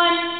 one